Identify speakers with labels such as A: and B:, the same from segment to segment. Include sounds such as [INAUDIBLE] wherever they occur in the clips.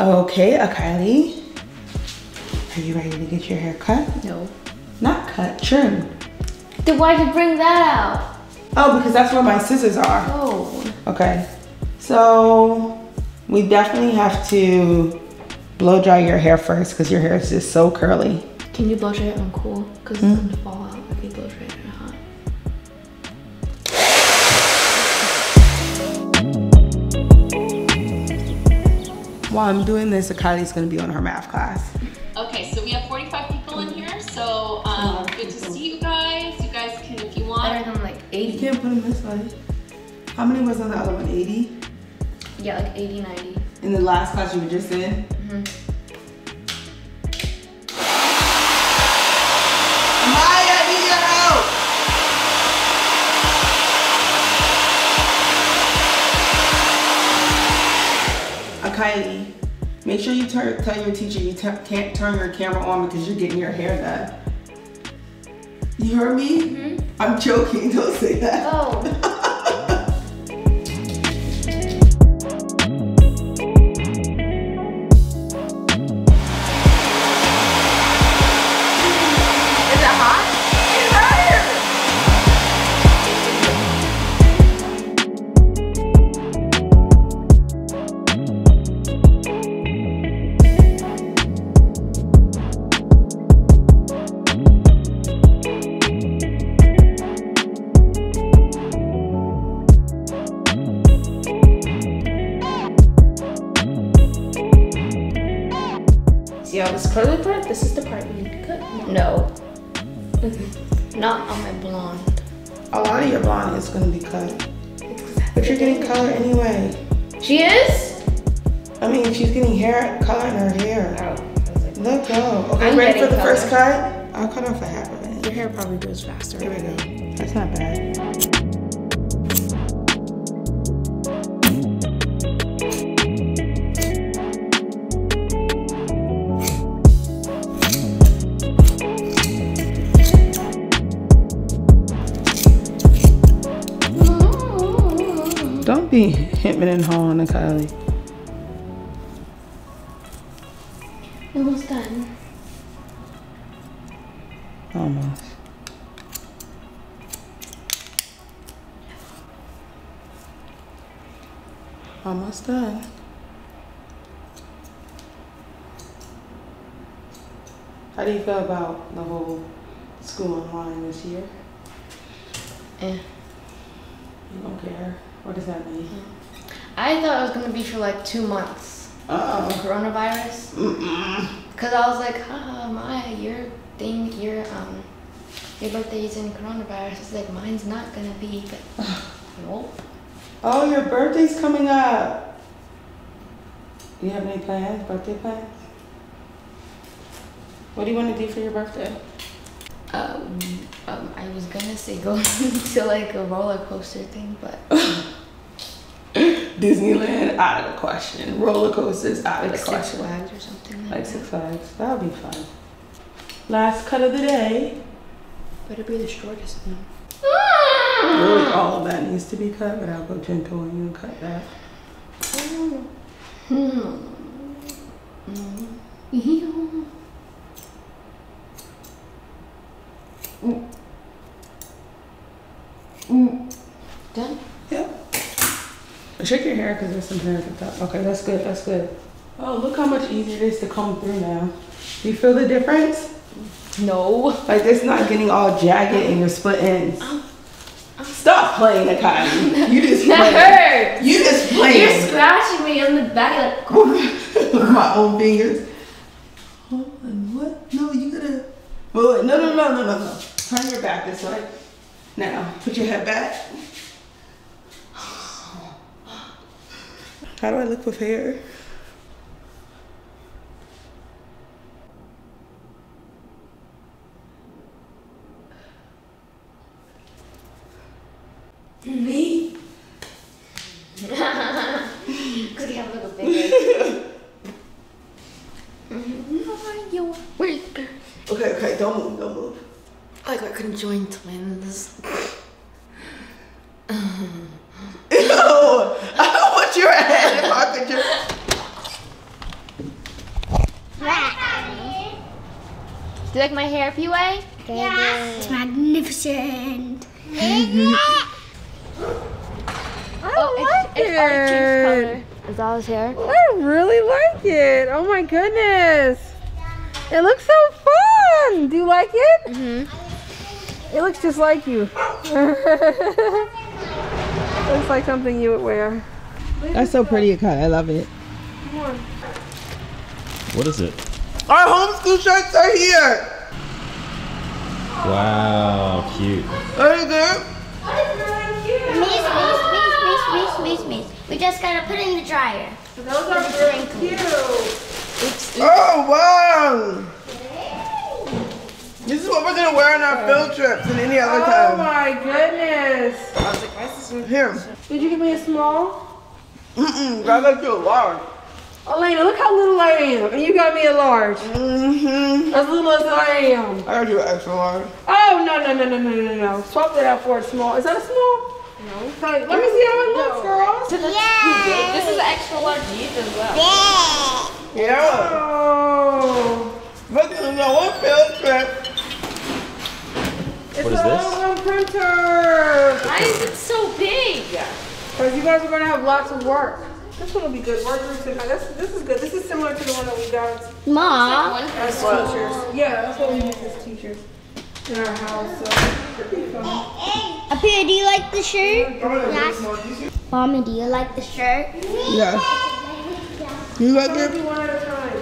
A: Okay, Kylie. Are you ready to get your hair cut?
B: No.
A: Not cut, trim.
B: Then why'd you bring that out?
A: Oh, because that's where my scissors are.
B: Oh.
A: Okay. So we definitely have to blow dry your hair first because your hair is just so curly.
B: Can you blow dry it on cool? Because it's hmm? going to fall out
A: While I'm doing this, Kylie's gonna be on her math class.
C: Okay, so we have 45 people in here, so um, good to see you guys. You guys can, if you want,
B: Better than like 80.
A: You can't put them this way. How many was on the other one? 80?
B: Yeah, like 80, 90.
A: In the last class you were just in? Kylie, make sure you turn, tell your teacher you can't turn your camera on because you're getting your hair done. You heard me? Mm-hmm. I'm joking, [LAUGHS] don't say that.
B: Oh. Cut. No. Not on my blonde.
A: A lot of your blonde is gonna be cut. But you're getting color anyway.
B: She is?
A: I mean, she's getting hair color in her hair.
B: Oh. I like,
A: Let go. Okay,
B: I'm
A: ready for
B: getting
A: the first cut? I'll cut off a half of it.
B: Your hair probably goes faster.
A: Here we go. That's not bad. Don't be hitting and hawing, Kylie.
B: Almost done.
A: Almost. Almost done. How do you feel about the whole school online this year?
B: Eh.
A: You don't care. What does that mean?
B: I thought it was gonna be for like two months.
A: Uh oh.
B: Coronavirus.
A: Mm-mm.
B: Cause I was like, haha, Maya, your thing, your um, your birthday's in coronavirus. It's like mine's not gonna be, but [SIGHS] nope.
A: Oh, your birthday's coming up. Do you have any plans? Birthday plans? What do you want to do for your birthday?
B: Um, um, I was gonna say go [LAUGHS] to like a roller coaster thing, but [LAUGHS]
A: Disneyland out of the question. Roller coasters out of
B: like
A: the
B: Six
A: question.
B: Flags or something like,
A: Like
B: that.
A: Six Flags. That'll be fun. Last cut of the day.
B: Better be the shortest one.
A: Really, [GASPS] all of that needs to be cut, but I'll go gentle and you cut that. Hmm. Hmm. Done. Because there's some hair at the top. Okay, that's good. That's good. Oh, look how much easier it is to comb through now. Do you feel the difference?
B: No.
A: Like it's not getting all jagged and your split ends. Stop playing, Akani. You just
B: That
A: playing.
B: hurts.
A: You just
B: play.
A: You're
B: scratching me on the back. Like, [LAUGHS]
A: With my own fingers. Hold on, what? No, you gotta. Wait, wait, no, no, no, no, no, no. Turn your back this way. Now, put your head back. How do I look with hair? Me? [LAUGHS]
B: Could have a little bigger. [LAUGHS] Mario, Worker.
A: Okay, okay, don't move, don't move.
B: Oh like we're conjoined twins.
A: Ew, I don't want your head if I could just.
B: Do you like my hair, P-Way? Yes.
D: It's magnificent. [LAUGHS]
B: Oh, it's, it's already changed color. Is that his hair?
E: I really like it. Oh my goodness. It looks so fun. Do you like it?
B: Mm-hmm.
E: It looks just like you. [LAUGHS] looks like something you would wear.
A: That's so pretty, Akai. I love it.
F: What is it?
A: Our homeschool shirts are here.
F: Wow, cute.
A: Are you good?
D: Miss, miss, miss, miss, miss, miss, miss. We just gotta put it in the dryer.
E: Those are really cute.
A: Oh wow! This is what we're gonna wear on our field trips and any other
E: oh
A: time.
E: Oh my goodness.
A: I was like, Here.
E: Did you give me a small?
A: Mm-mm. I got you a large.
E: Alena, look how little I am. And you got me a large.
A: Mm-hmm.
E: As little as I am.
A: I got you an extra large.
E: Oh, no, no, no, no, no, no, no. Swap that out for a small. Is that a small? No. Let me see how it looks, girls.
B: This is an extra large youth as well.
A: Yeah.
E: Oh.
A: But this is our field trip.
E: It's
F: What is
E: a
F: this?
E: home printer.
B: Why is it so big?
E: Because you guys are going to have lots of work. This one will be good. Work groups and this, this is good. This is similar to the one that we got
D: Mom,
E: as teachers. Yeah, that's what we use as teachers in our house. So it'll be fun.
D: up here, do you like the shirt? Yes. Mommy, do you like the shirt?
A: Yeah. You like it?
E: do one at a time.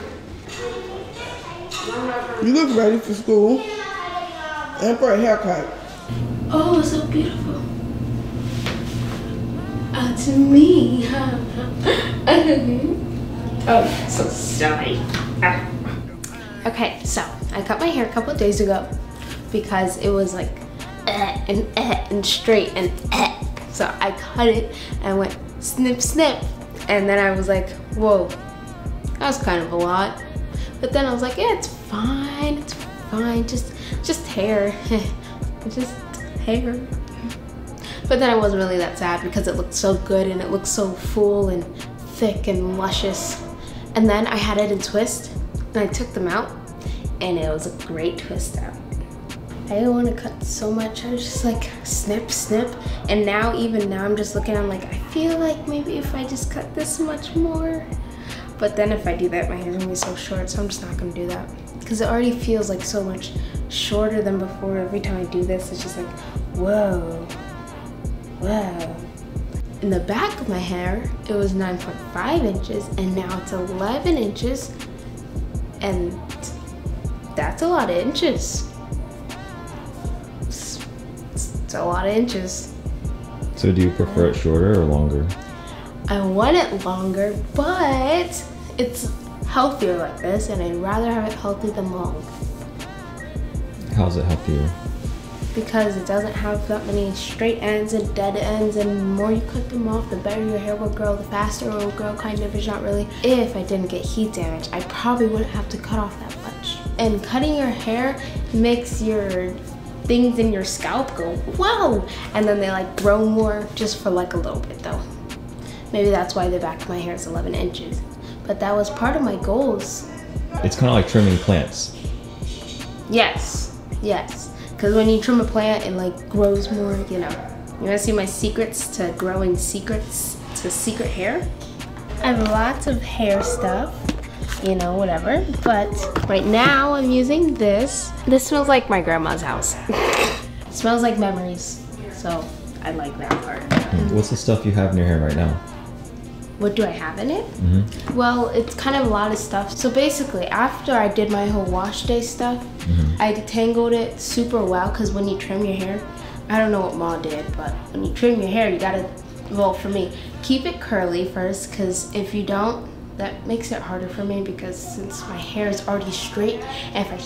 E: One at a time.
A: You look ready for school and for a haircut.
B: Oh, it's so beautiful. Uh, to me. [LAUGHS] oh, so sorry. Okay, so I cut my hair a couple days ago because it was like eh, and eh, and straight and eh. So I cut it and went snip snip, and then I was like, whoa, that was kind of a lot. But then I was like, yeah, it's fine, it's fine, just just hair, [LAUGHS] just hair. But then I wasn't really that sad because it looked so good and it looked so full and thick and luscious. And then I had it in twist and I took them out and it was a great twist out. I didn't want to cut so much. I was just like snip, snip. And now, even now, I'm just looking, I'm like, I feel like maybe if I just cut this much more. But then if I do that, my hair's gonna be so short, so I'm just not gonna do that. Because it already feels like so much shorter than before. Every time I do this, it's just like, whoa, In the back of my hair, it was 9.5 inches, and now it's 11 inches. And that's a lot of inches. It's, it's a lot of inches.
F: So do you prefer it shorter or longer?
B: I want it longer, but it's healthier like this, and I'd rather have it healthy than long
F: How's it healthier?
B: Because it doesn't have that many straight ends and dead ends. And the more you cut them off, the better your hair will grow, the faster it will grow, kind of. It's not really. If I didn't get heat damage, I probably wouldn't have to cut off that much. And cutting your hair makes your things in your scalp go whoa, and then they like grow more just for like a little bit though. Maybe that's why the back of my hair is 11 inches. But that was part of my goals.
F: It's kind of like trimming plants.
B: Yes, yes. Because when you trim a plant, it like grows more, you know. You wanna see my secrets to growing secrets to secret hair? I have lots of hair stuff, you know, whatever. But right now I'm using this. This smells like my grandma's house. [LAUGHS] smells like memories. So I like that part.
F: What's the stuff you have in your hair right now?
B: What do I have in it?
F: Mhm.
B: Well, it's kind of a lot of stuff. So basically, after I did my whole wash day stuff, I detangled it super well because when you trim your hair, I don't know what Ma did, but when you trim your hair, you gotta, well, for me, keep it curly first because if you don't, that makes it harder for me because since my hair is already straight, and if I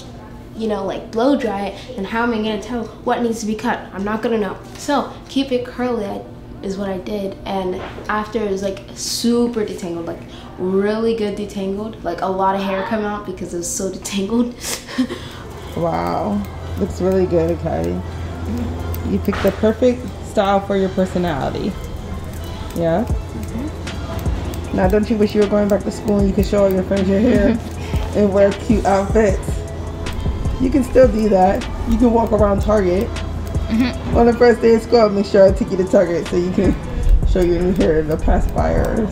B: you know, like blow dry it, and how am I gonna tell what needs to be cut? I'm not gonna know. So keep it curly I- is what I did, and after it was like super detangled, like really good detangled, like a lot of hair come out because it was so detangled. [LAUGHS]
A: Wow. Looks really good, okay. You picked the perfect style for your personality. Yeah? Mm-hmm. Now, don't you wish you were going back to school and you could show all your friends your hair and wear [LAUGHS] cute outfits? you can still do that. You can walk around Target. On the first day of school, I'll make sure I take you to Target so you can show your new hair to the past buyers.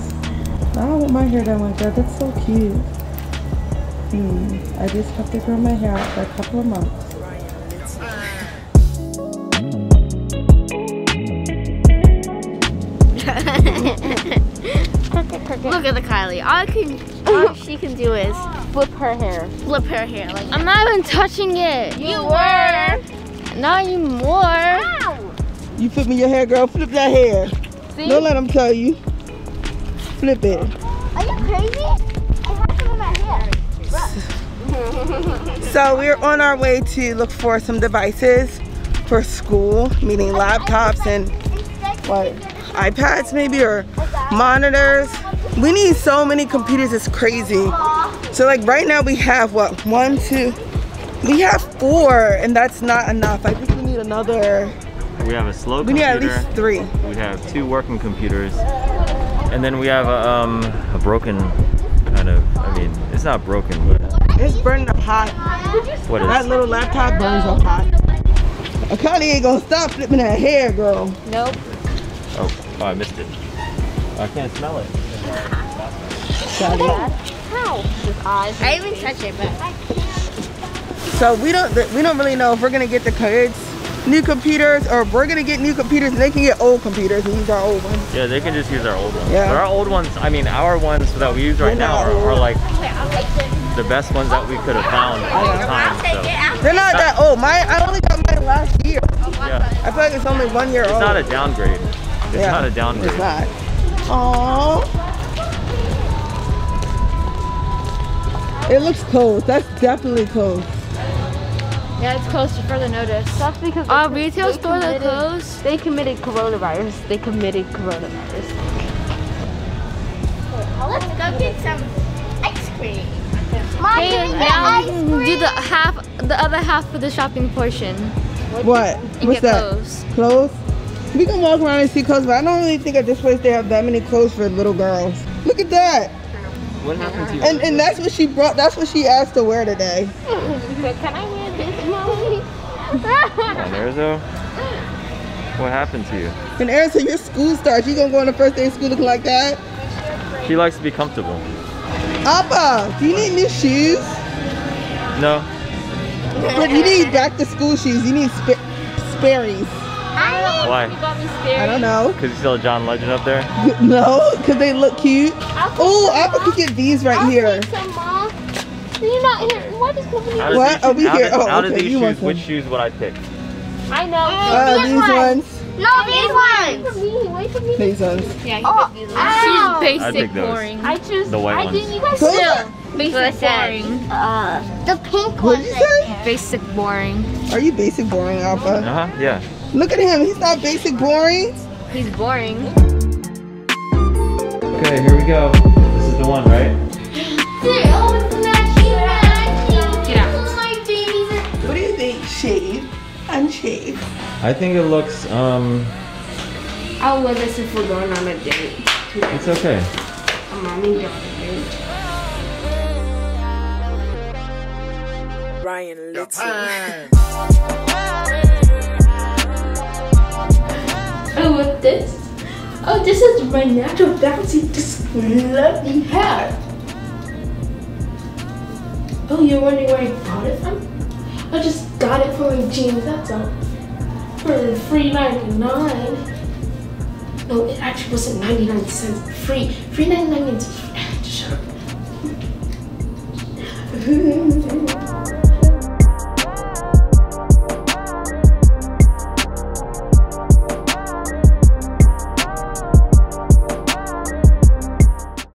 A: I don't want my hair done like that. That's so cute. Hmm. I just have to grow my hair out for a couple of months. [LAUGHS]
D: Look at the Kylie. All, I can, all [LAUGHS] she can do is
B: Flip her hair.
D: flip her hair like
B: I'm not even touching it.
D: You were.
B: Not anymore.
D: Ow!
A: You flip me your hair, girl. Flip that hair.
B: See?
A: Don't let them tell you. Flip it.
D: Are you crazy? I have some in my hair. [LAUGHS]
A: So we're on our way to look for some devices for school, meaning laptops and what iPads maybe or monitors. We need so many computers, it's crazy. So like right now we have what one, two, we have four, and that's not enough. I think we need another.
G: We have a slow
A: We need at least three.
G: We have two working computers, and then we have a, um, a broken kind of. I mean, it's not broken, but
A: It's burning up hot.
G: what
A: That
G: is?
A: little laptop burns up hot. Akani ain't gonna stop flipping that hair, girl.
B: Nope.
G: Oh, oh, I missed it. I can't smell it. How?
D: I even touch it, but
A: So we don't we don't really know if we're gonna get the kids new computers or if we're gonna get new computers and they can get old computers and use our old ones.
G: Yeah, they can just use our old ones.
A: Yeah.
G: But our old ones, I mean, our ones that we use right
A: They're
G: now are, are like the best ones that we could have found at the time. So
A: They're not that old. My I only got mine last year.
G: yeah,
A: I feel like it's only one year
G: it's
A: old.
G: It's not a downgrade. It's
A: Yeah,
G: not a downgrade.
A: It's not. Aww. It looks closed. That's definitely closed.
B: Yeah, it's closed to further notice. That's because
E: Uh,
B: our retail store that closed. They committed coronavirus. They committed coronavirus.
D: let's go get some ice cream. Mom,
B: Hey,
D: can we get
B: now
D: ice
B: we can do the half, the other half of the shopping portion.
A: What?
B: You
A: What's
B: get
A: that?
B: clothes.
A: Clothes? We can walk around and see clothes, but I don't really think at this place they have that many clothes for little girls. Look at that.
G: What happened to you?
A: And and that's what she brought. That's what she asked to wear today. [LAUGHS]
B: Can I
G: on, Erzo. What happened to you?
A: And Erin said, your school starts. You gonna go on the first day of school looking like that?
G: She likes to be comfortable.
A: Appa, do you need new shoes?
G: No,
A: But you need back to school shoes. You need sp- Sperry's.
G: why?
A: I don't know.
G: Because you saw John Legend up there? [LAUGHS]
A: No, because they look cute. Oh, Appa could get these right here.
D: Some mom.
B: You're not here. Why does nobody?
G: Out
A: What?
G: these-
A: Oh, we here.
G: of-
A: Oh,
G: out of these
A: you want
G: shoes, which shoes would I pick?
B: I know.
A: Uh, these ones.
D: No, these ones.
B: me. Wait for me.
A: These ones.
D: Oh, ow.
B: She's
G: I'd
B: basic boring. I choose.
G: The white
B: I
G: ones.
B: didn't even still.
A: are-
B: Basic boring.
D: Uh, the pink
A: What'd you say?
B: Basic boring.
A: Are you basic boring, Alpha?
G: Uh huh, yeah.
A: Look at him. He's not basic boring.
B: He's boring.
G: Okay, here we go. This is the one, right? [GASPS]
D: babies.
A: What do you think? Shade. Unshade.
F: I think it looks, um,
B: I'll wear this if we're going on a date.
F: it's okay.
B: A mommy daughter date.
H: Ryan Little.
B: Oh, what this? Oh, this is my natural bouncy, this lovely hair. Oh, you're wondering where I bought it from? I just got it for my jeans, that's all. For free 99. No, it actually wasn't 99 cents. Free. Free 99 cents. [SIGHS] Shut up. [LAUGHS]